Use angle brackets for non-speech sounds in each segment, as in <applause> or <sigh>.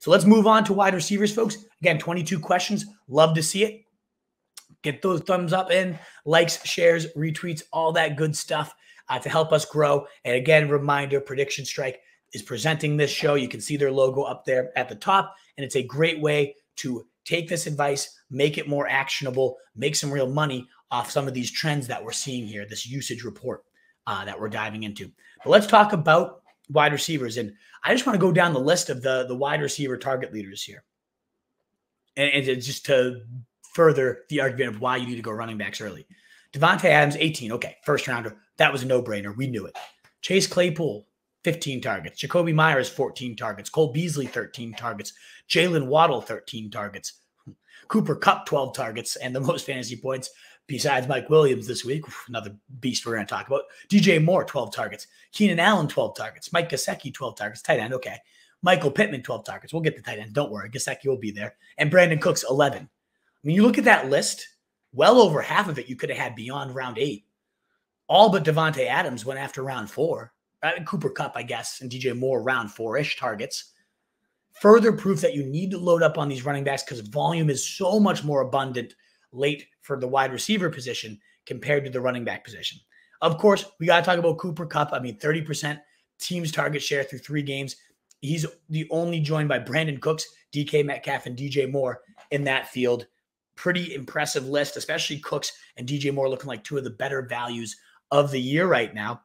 So let's move on to wide receivers, folks. Again, 22 questions. Love to see it. Get those thumbs up in, likes, shares, retweets, all that good stuff uh, to help us grow. And again, reminder Prediction Strike is presenting this show. You can see their logo up there at the top. And it's a great way to take this advice, make it more actionable, make some real money off some of these trends that we're seeing here, this usage report uh, that we're diving into. But let's talk about wide receivers. And I just want to go down the list of the, the wide receiver target leaders here. And, and just to further the argument of why you need to go running backs early. Davante Adams, 18. Okay, first rounder. That was a no brainer. We knew it. Chase Claypool, 15 targets. Jakobi Meyers, 14 targets. Cole Beasley, 13 targets. Jaylen Waddle, 13 targets. Cooper Kupp, 12 targets, and the most fantasy points besides Mike Williams this week. Another beast we're going to talk about. DJ Moore, 12 targets. Keenan Allen, 12 targets. Mike Gesicki, 12 targets. Tight end, okay. Michael Pittman, 12 targets. We'll get the tight end. Don't worry. Gesicki will be there. And Brandin Cooks, 11. I mean, you look at that list, well over half of it you could have had beyond round eight. All but Davante Adams went after round four. Uh, Cooper Kupp, I guess, and DJ Moore round four ish targets. Further proof that you need to load up on these running backs because volume is so much more abundant late for the wide receiver position compared to the running back position. Of course, we got to talk about Cooper Kupp. I mean, 30% team's target share through three games. He's the only joined by Brandin Cooks, DK Metcalf, and DJ Moore in that field. Pretty impressive list, especially Cooks and DJ Moore looking like two of the better values of the year right now.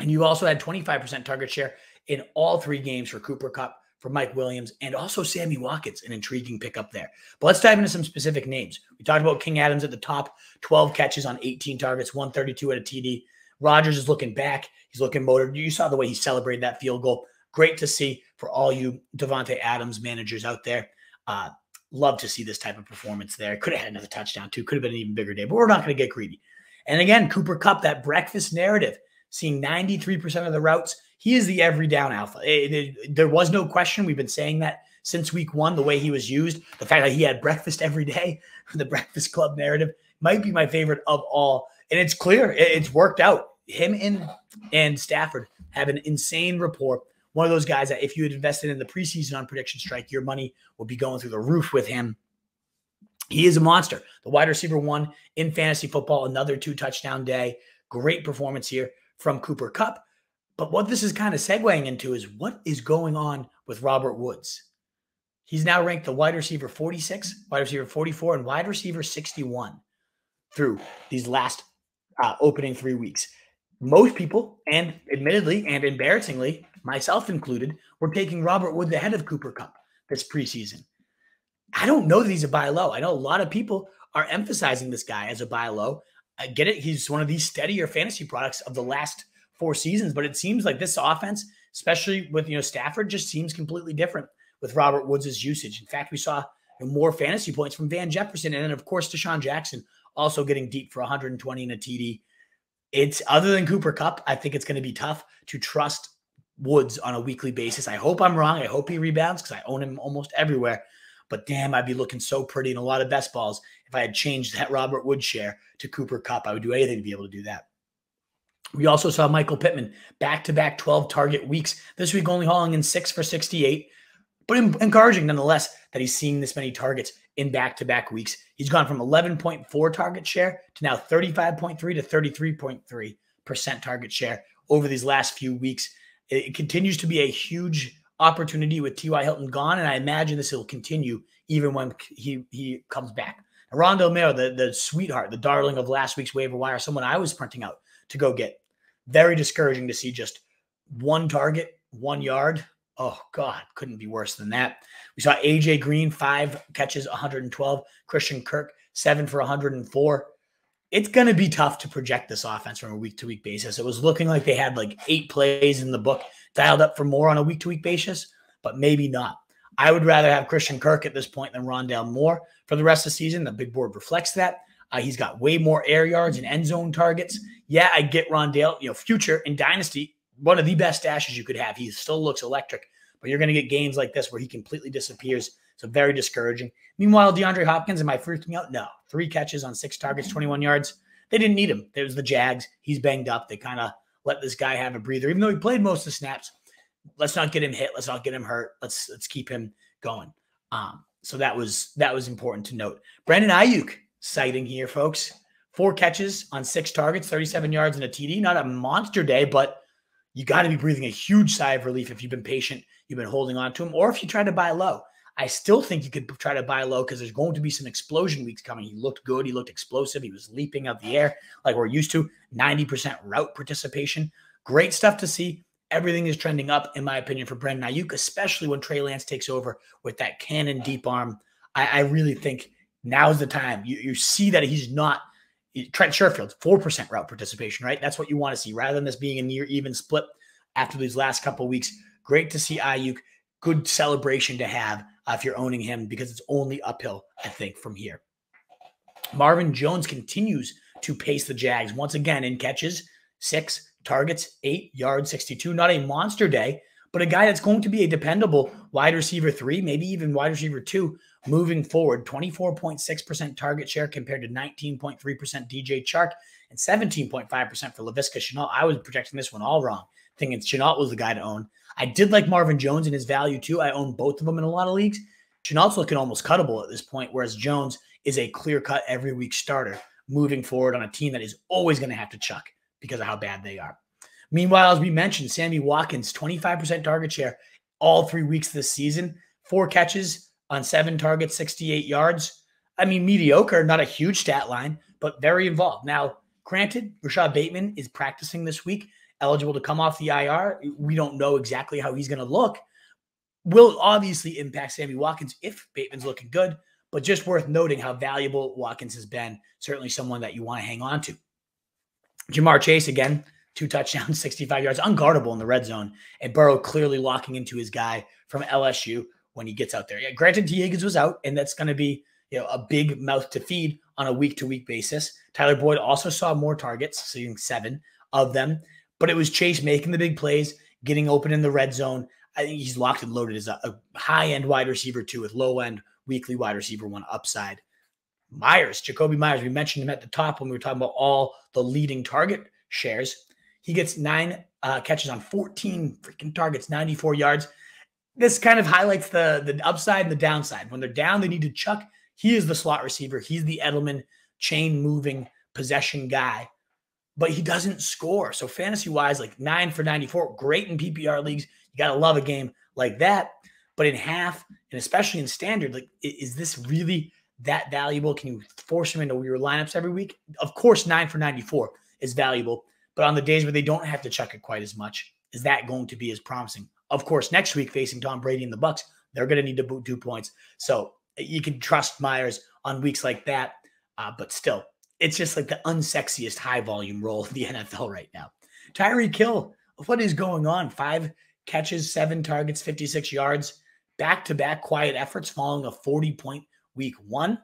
And you also had 25% target share in all three games for Cooper Kupp, for Mike Williams, and also Sammy Watkins, an intriguing pickup there. But let's dive into some specific names. We talked about King Adams at the top, 12 catches on 18 targets, 132 at a TD. Rodgers is looking back. He's looking motivated. You saw the way he celebrated that field goal. Great to see for all you Davante Adams managers out there. Uh, love to see this type of performance there. Could have had another touchdown too. Could have been an even bigger day, but we're not going to get greedy. And again, Cooper Kupp, that breakfast narrative, seeing 93% of the routes. He is the every down alpha. It, it, there was no question. We've been saying that since week one, the way he was used, the fact that he had breakfast every day, <laughs> the Breakfast Club narrative might be my favorite of all. And it's clear it, it's worked out. Him and, and Stafford have an insane rapport. One of those guys that if you had invested in the preseason on prediction strike, your money would be going through the roof with him. He is a monster. The wide receiver one in fantasy football, another two touchdown day. Great performance here from Cooper Kupp. But what this is kind of segueing into is what is going on with Robert Woods. He's now ranked the wide receiver 46, wide receiver 44, and wide receiver 61 through these last uh, opening three weeks. Most people, and admittedly and embarrassingly, myself included, were taking Robert Woods ahead of Cooper Kupp this preseason. I don't know that he's a buy low. I know a lot of people are emphasizing this guy as a buy low. I get it. He's one of these steadier fantasy products of the last four seasons, but it seems like this offense, especially with you know Stafford, just seems completely different with Robert Woods' usage. In fact, we saw more fantasy points from Van Jefferson, and then of course DeSean Jackson also getting deep for 120 in a TD. It's other than Cooper Kupp, I think it's going to be tough to trust Woods on a weekly basis. I hope I'm wrong. I hope he rebounds because I own him almost everywhere. But damn, I'd be looking so pretty in a lot of best balls if I had changed that Robert Wood share to Cooper Kupp. I would do anything to be able to do that. We also saw Michael Pittman back to back 12 target weeks. This week only hauling in six for 68, but encouraging nonetheless that he's seeing this many targets in back to back weeks. He's gone from 11.4 target share to now 35.3 to 33.3% target share over these last few weeks. It continues to be a huge opportunity with T.Y. Hilton gone, and I imagine this will continue even when he he comes back. Rondale Moore, the, the sweetheart, the darling of last week's waiver wire, someone I was printing out to go get. Very discouraging to see just one target, one yard. Oh, God, couldn't be worse than that. We saw AJ Green, five catches, 112. Christian Kirk, seven for 104. It's going to be tough to project this offense from a week to week basis. It was looking like they had like eight plays in the book dialed up for more on a week to week basis, but maybe not. I would rather have Christian Kirk at this point than Rondale Moore for the rest of the season. The big board reflects that. Uh, he's got way more air yards and end zone targets. Yeah, I get Rondale, you know, future in Dynasty, one of the best dashes you could have. He still looks electric, but you're going to get games like this where he completely disappears. So very discouraging. Meanwhile, DeAndre Hopkins, am I freaking out? No. Three catches on six targets, 21 yards. They didn't need him. It was the Jags. He's banged up. They kind of let this guy have a breather, even though he played most of the snaps. let's not get him hit. Let's not get him hurt. Let's let's keep him going. Um, so that was that was important to note. Brandon Aiyuk sighting here, folks. Four catches on six targets, 37 yards and a TD. Not a monster day, but you got to be breathing a huge sigh of relief if you've been patient, you've been holding on to him, or if you try to buy low. I still think you could try to buy low because there's going to be some explosion weeks coming. He looked good. He looked explosive. He was leaping out the air like we're used to. 90% route participation. Great stuff to see. Everything is trending up, in my opinion, for Brandon Aiyuk, especially when Trey Lance takes over with that cannon deep arm. I, I really think now's the time. You, you see that he's not Trent Sherfield, 4% route participation, right? That's what you want to see rather than this being a near even split after these last couple weeks. Great to see Aiyuk. Good celebration to have uh, if you're owning him because it's only uphill, I think, from here. Marvin Jones continues to pace the Jags once again in catches, six targets, eight yards, 62. Not a monster day, but a guy that's going to be a dependable wide receiver three, maybe even wide receiver two moving forward. 24.6% target share compared to 19.3% DJ Chark and 17.5% for Laviska Shenault. I was projecting this one all wrong, thinking Shenault was the guy to own. I did like Marvin Jones and his value too. I own both of them in a lot of leagues. Shenault's looking almost cuttable at this point, whereas Jones is a clear cut every week starter moving forward on a team that is always going to have to chuck because of how bad they are. Meanwhile, as we mentioned, Sammy Watkins, 25% target share all three weeks this season, four catches on seven targets, 68 yards. I mean, mediocre, not a huge stat line, but very involved. Now, granted, Rashod Bateman is practicing this week eligible to come off the IR. We don't know exactly how he's going to look. Will obviously impact Sammy Watkins if Bateman's looking good, but just worth noting how valuable Watkins has been. Certainly someone that you want to hang on to. Ja'Marr Chase, again, two touchdowns, <laughs> 65 yards, unguardable in the red zone. And Burrow clearly locking into his guy from LSU when he gets out there. Yeah, granted, Tee Higgins was out, and that's going to be you know a big mouth to feed on a week to week basis. Tyler Boyd also saw more targets, seeing seven of them but it was Chase making the big plays, getting open in the red zone. I think he's locked and loaded as a, a high end wide receiver two with low end weekly wide receiver one upside. Meyers, Jakobi Meyers, we mentioned him at the top when we were talking about all the leading target shares. He gets nine uh, catches on 14 freaking targets, 94 yards. This kind of highlights the, the upside and the downside. When they're down, they need to chuck. He is the slot receiver. He's the Edelman chain moving possession guy but he doesn't score. So fantasy wise, like nine for 94, great in PPR leagues. You got to love a game like that. But in half, and especially in standard, like is this really that valuable? Can you force him into your lineups every week? Of course, nine for 94 is valuable. But on the days where they don't have to chuck it quite as much, is that going to be as promising? Of course, next week facing Tom Brady and the Bucs, they're going to need to boot two points. So you can trust Meyers on weeks like that. Uh, but still, it's just like the unsexiest high volume role in the <laughs> NFL right now. Tyreek Hill, what is going on? Five catches, seven targets, 56 yards, back to back quiet efforts following a 40 point week one.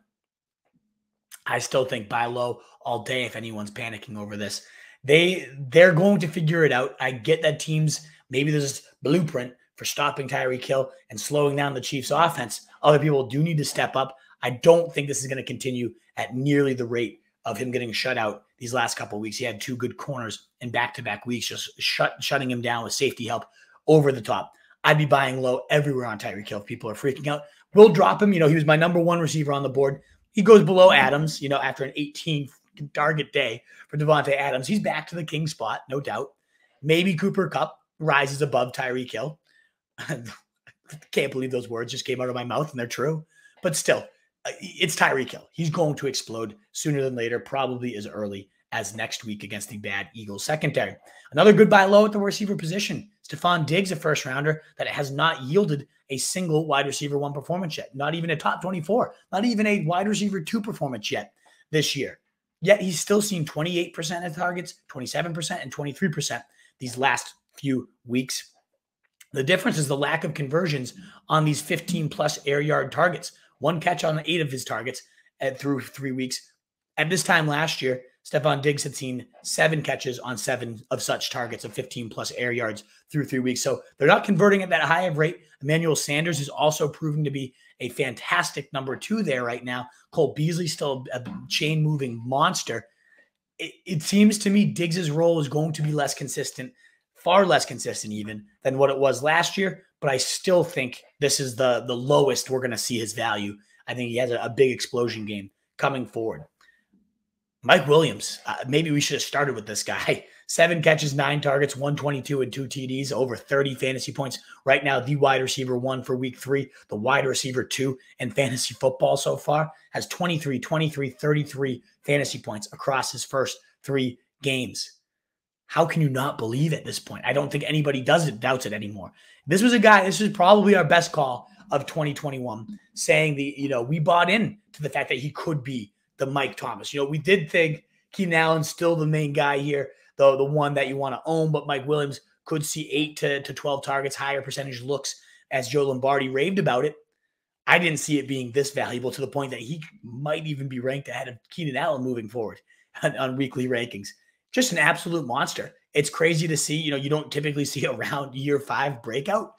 I still think buy low all day if anyone's panicking over this. They they're going to figure it out. I get that teams maybe there's a blueprint for stopping Tyreek Hill and slowing down the Chiefs offense. Other people do need to step up. I don't think this is going to continue at nearly the rate of him getting shut out these last couple weeks. He had two good corners in back-to-back weeks, just shut shutting him down with safety help over the top. I'd be buying low everywhere on Tyreek Hill. If people are freaking out. We'll drop him. You know, he was my number one receiver on the board. He goes below Adams, you know, after an 18 target day for Davante Adams. He's back to the king spot, no doubt. Maybe Cooper Kupp rises above Tyreek Hill. <laughs> Can't believe those words just came out of my mouth and they're true. But still, uh, it's Tyreek Hill. He's going to explode sooner than later, probably as early as next week against the bad Eagles secondary. Another good buy low at the receiver position. Stefon Diggs, a first rounder that has not yielded a single wide receiver one performance yet, not even a top 24, not even a wide receiver two performance yet this year. Yet he's still seen 28% of targets, 27%, and 23% these last few weeks. The difference is the lack of conversions on these 15 plus air yard targets one catch on eight of his targets at, through three weeks. At this time last year, Stefon Diggs had seen seven catches on seven of such targets of 15 plus air yards through three weeks. So they're not converting at that high of rate. Emmanuel Sanders is also proving to be a fantastic number two there right now. Cole Beasley still a chain moving monster. It, it seems to me Diggs's role is going to be less consistent far less consistent even than what it was last year. But I still think this is the the lowest we're going to see his value. I think he has a, a big explosion game coming forward. Mike Williams, uh, maybe we should have started with this guy. <laughs> Seven catches, nine targets, 122 and two TDs, over 30 fantasy points. Right now, the wide receiver one for week three, the wide receiver two in fantasy football so far has 23, 23, 33 fantasy points across his first three games. How can you not believe at this point? I don't think anybody does it, doubts it anymore. This was a guy, this was probably our best call of 2021, saying the, you know, we bought in to the fact that he could be the Mike Thomas. You know, we did think Keenan Allen's still the main guy here the, the one that you want to own. But Mike Williams could see eight to, to 12 targets, higher percentage looks as Joe Lombardi raved about it. I didn't see it being this valuable to the point that he might even be ranked ahead of Keenan Allen moving forward <laughs> on, on weekly rankings. Just an absolute monster. It's crazy to see. You know, you don't typically see <laughs> around year five breakout,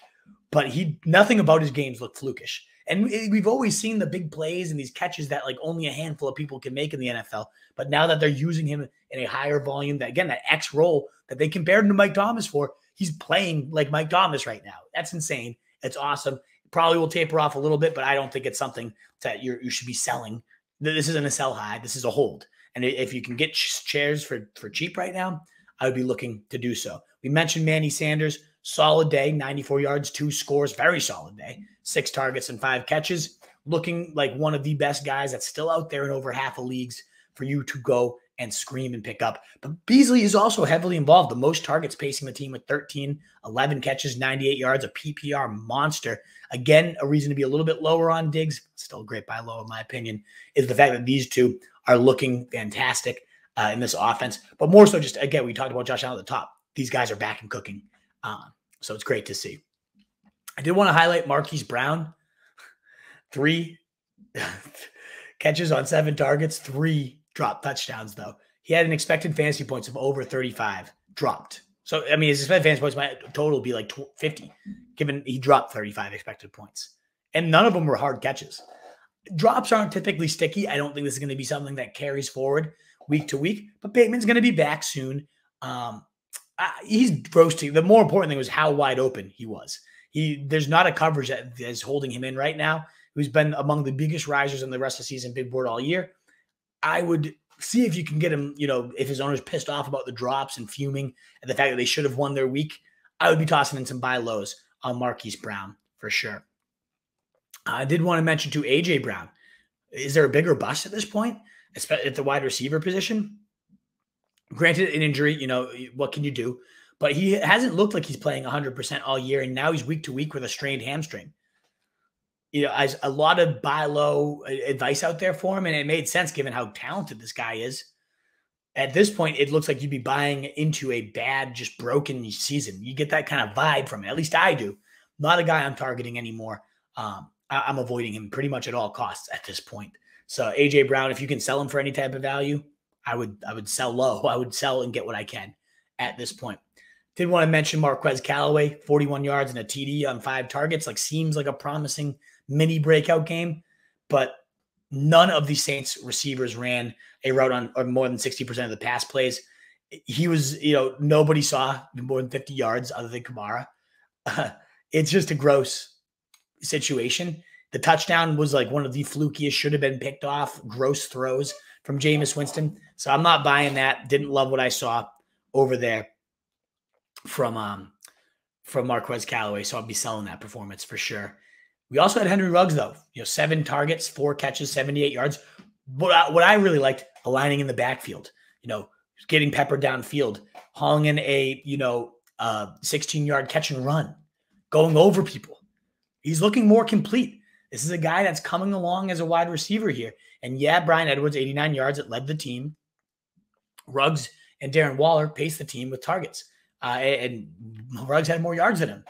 but he nothing about his games looked flukish. And we've always seen the big plays and these catches that like only a handful of people can make in the NFL. But now that they're using him in a higher volume, that again, that X role that they compared him to Mike Thomas for, he's playing like Mike Thomas right now. That's insane. It's awesome. Probably will taper off a little bit, but I don't think it's something that you you should be selling. This isn't a sell high. This is a hold. And if you can get chairs for for cheap right now, I would be looking to do so. We mentioned Manny Sanders, solid day, 94 yards, two scores, very solid day, six targets and five catches. Looking like one of the best guys that's still out there in over half of leagues for you to go and scream and pick up. But Beasley is also heavily involved. The most targets pacing the team with 13, 11 catches, 98 yards, a PPR monster. Again, a reason to be a little bit lower on Diggs, still great buy low in my opinion, is the fact that these two are looking fantastic uh, in this offense. But more so, just again, we talked about Josh Allen at the top. These guys are back and cooking. Uh, so it's great to see. I did want to highlight Marquise Brown. <laughs> Three <laughs> catches on seven targets, three drop touchdowns, though. He had an expected fantasy points of over 35 dropped. So, I mean, his expected fantasy points might total be like 50, given he dropped 35 expected points. And none of them were hard catches. Drops aren't typically sticky. I don't think this is going to be something that carries forward week to week, but Bateman's going to be back soon. Um, uh, he's roasting. The more important thing was how wide open he was. He there's not a coverage that is holding him in right now. Who's been among the biggest risers in the rest of the season, big board all year. I would see if you can get him, you know, if his owner's pissed off about the drops and fuming and the fact that they should have won their week, I would be tossing in some buy lows on Marquise Brown for sure. I did want to mention to AJ Brown. Is there a bigger bust at this point, especially at the wide receiver position? Granted, an injury, you know, what can you do? But he hasn't looked like he's playing 100% all year, and now he's week to week with a strained hamstring you know, as a lot of buy low advice out there for him, and it made sense given how talented this guy is. At this point, it looks like you'd be buying into a bad, just broken season. You get that kind of vibe from it. At least I do. Not a guy I'm targeting anymore. Um, I, am avoiding him pretty much at all costs at this point. So AJ Brown, if you can sell him for any type of value, I would I would sell low. I would sell and get what I can at this point. Did want to mention Marquez Callaway, 41 yards and a TD on five targets. Like seems like a promising mini breakout game, but none of the Saints receivers ran a route on or more than 60% of the pass plays. He was, you know, nobody saw more than 50 yards other than Kamara. Uh, <laughs> it's just a gross situation. The touchdown was like one of the flukiest, should have been picked off, gross throws from Jameis Winston. So I'm not buying that. Didn't love what I saw over there from um from Marquez Callaway. So I'll be selling that performance for sure. We also had Henry Ruggs, though, you know, seven targets, four catches, 78 yards. What I, what I really liked, aligning in the backfield, you know, getting peppered downfield, hauling in a, you know, uh, 16 yard catch and run, going over people. He's looking more complete. This is a guy that's coming along as a wide receiver here. And yeah, Bryan Edwards, 89 yards, it led the team. Ruggs and Darren Waller paced the team with targets. Uh, and Ruggs had more yards than him.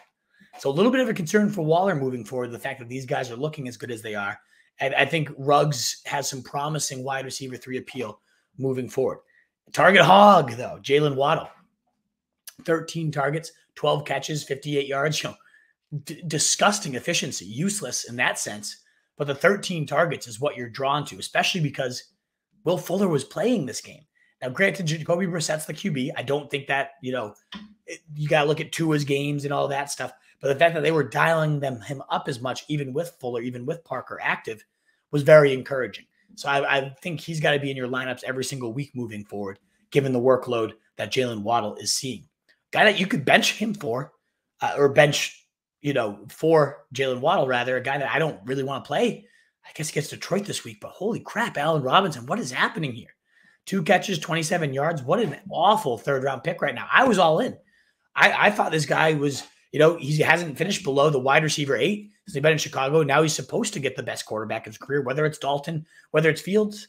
So a little bit of a concern for Waller moving forward, the fact that these guys are looking as good as they are. And I think Ruggs has some promising wide receiver three appeal moving forward. Target hog, though, Jaylen Waddle. 13 targets, 12 catches, 58 yards. <laughs> You know, disgusting efficiency, useless in that sense. But the 13 targets is what you're drawn to, especially because Will Fuller was playing this game. Now, granted, Jacoby Brissett's the QB. I don't think that, you know, it, you got to look at Tua's games and all that stuff. But the fact that they were dialing them him up as much, even with Fuller, even with Parker active, was very encouraging. So I, I think he's got to be in your lineups every single week moving forward, given the workload that Jaylen Waddle is seeing. Guy that you could bench him for, uh, or bench, you know, for Jaylen Waddle rather, a guy that I don't really want to play. I guess gets Detroit this week, but holy crap, Allen Robinson, what is happening here? Two catches, 27 yards. What an awful third round pick right now. I was all in. I, I thought this guy was, you know, he hasn't finished below the wide receiver eight. He's been in Chicago. Now he's supposed to get the best quarterback of his career, whether it's Dalton, whether it's Fields.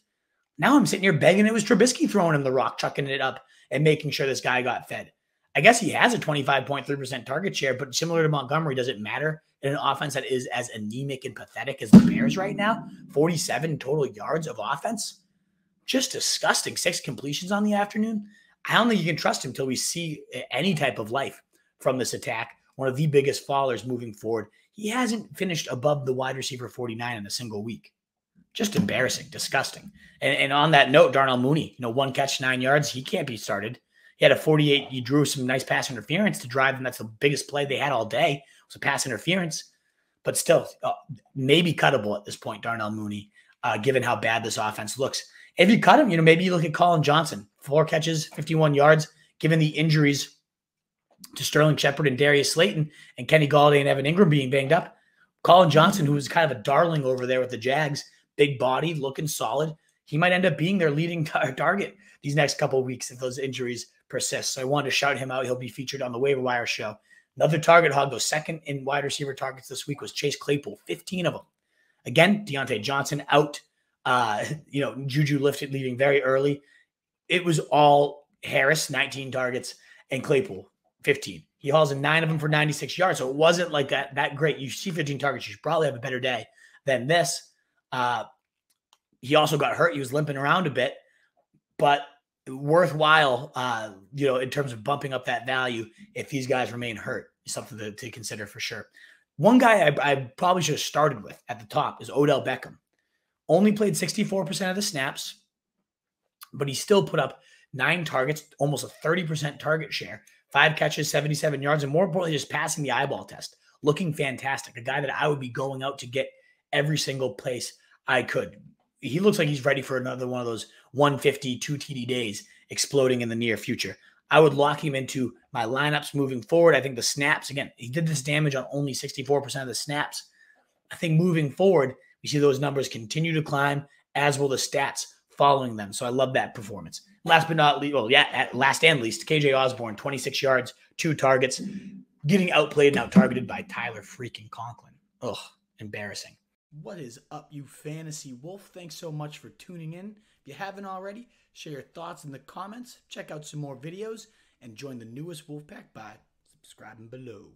Now I'm sitting here begging it was Trubisky throwing him the rock, chucking it up, and making sure this guy got fed. I guess he has a 25.3% target share, but similar to Montgomery, does it matter in an offense that is as anemic and pathetic as the Bears right now? 47 total yards of offense. Just disgusting. Six completions on the afternoon. I don't think you can trust him until we see any type of life from this attack. One of the biggest fallers moving forward. He hasn't finished above the wide receiver 49 in a single week. Just embarrassing, disgusting. And, and on that note, Darnell Mooney, you know, one catch, nine yards. He can't be started. He had a 48. He drew some nice pass interference to drive them. That's the biggest play they had all day. It was a pass interference, but still, uh, maybe cuttable at this point, Darnell Mooney, uh, given how bad this offense looks. If you cut him, you know, maybe you look at Collin Johnson, four catches, 51 yards, given the injuries to Sterling Shepard and Darius Slayton and Kenny Golladay and Evan Engram being banged up. Collin Johnson, who was kind of a darling over there with the Jags, big body, looking solid. He might end up being their leading target these next couple weeks if those injuries persist. So I wanted to shout him out. He'll be featured on the waiver wire show. Another target hog, though, second in wide receiver targets this week was Chase Claypool, 15 of them. Again, Diontae Johnson out. Uh, <laughs> you know, Juju lifted, leaving very early. It was all Harris, 19 targets, and Claypool, 15. He hauls in nine of them for 96 yards. So it wasn't like that that great. You see 15 targets, you should probably have a better day than this. Uh, he also got hurt. He was limping around a bit, but worthwhile, uh, you know, in terms of bumping up that value if these guys remain hurt something to, to consider for sure. One guy I, I, probably should have started with at the top is Odell Beckham. Only played 64% of the snaps, but he still put up nine targets, almost a 30% target share, five catches, 77 yards, and more importantly, just passing the eyeball test. Looking fantastic. A guy that I would be going out to get every single place I could he looks like he's ready for another one of those 150, two TD days exploding in the near future. I would lock him into my lineups moving forward. I think the snaps, again, he did this damage on only 64% of the snaps. I think moving forward, we see those numbers continue to climb, as will the stats following them. So I love that performance. Last but not least, well, yeah, last and least, KJ Osborn, 26 yards, two targets, getting outplayed and out targeted by Tyler freaking Conklin. Ugh, embarrassing. What is up, you fantasy wolf? Thanks so much for tuning in. If you haven't already, share your thoughts in the comments, check out some more videos, and join the newest Wolfpack by subscribing below.